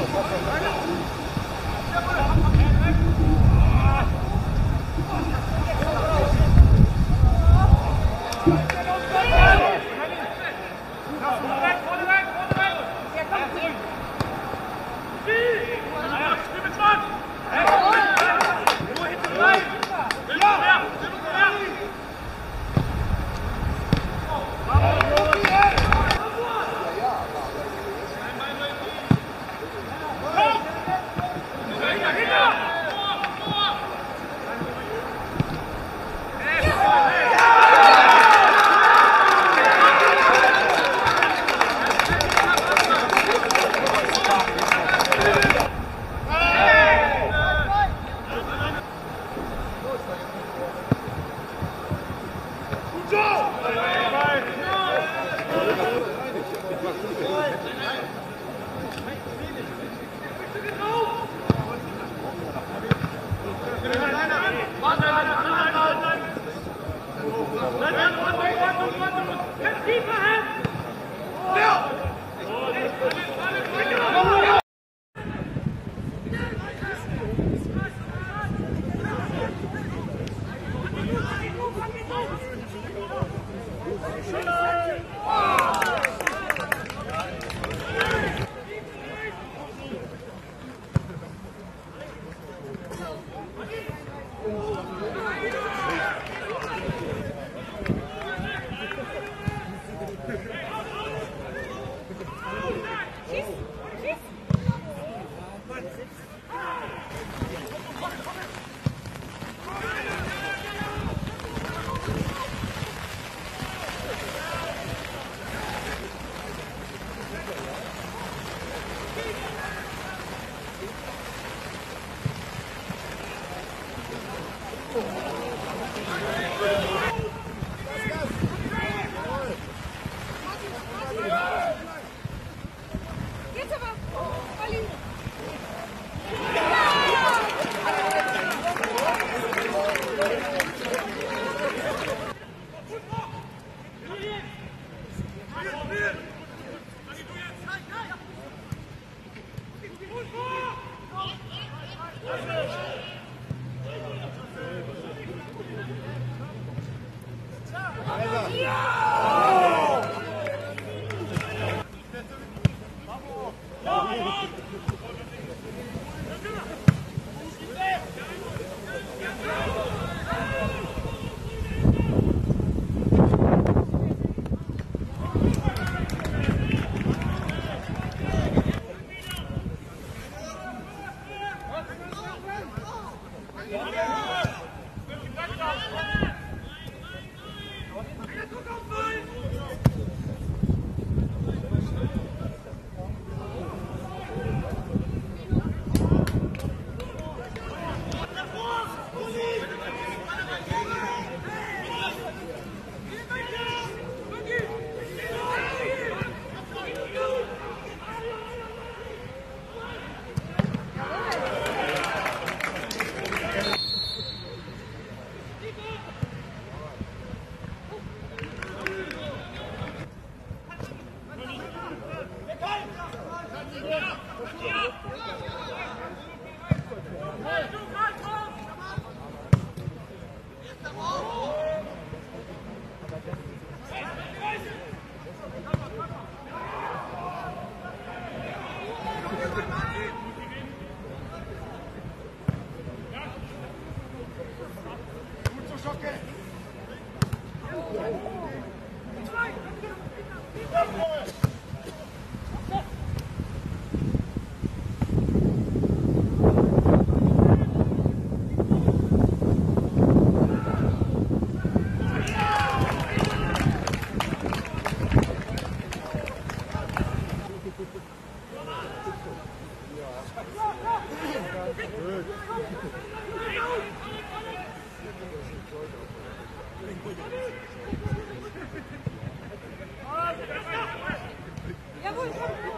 Olha. Pedro! Jawohl, komm.